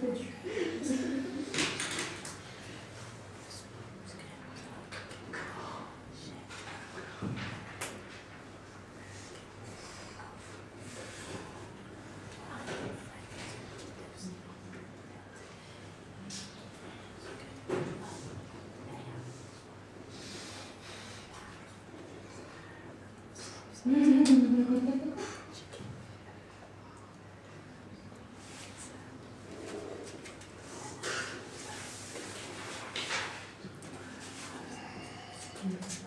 Mm-hmm. Yes.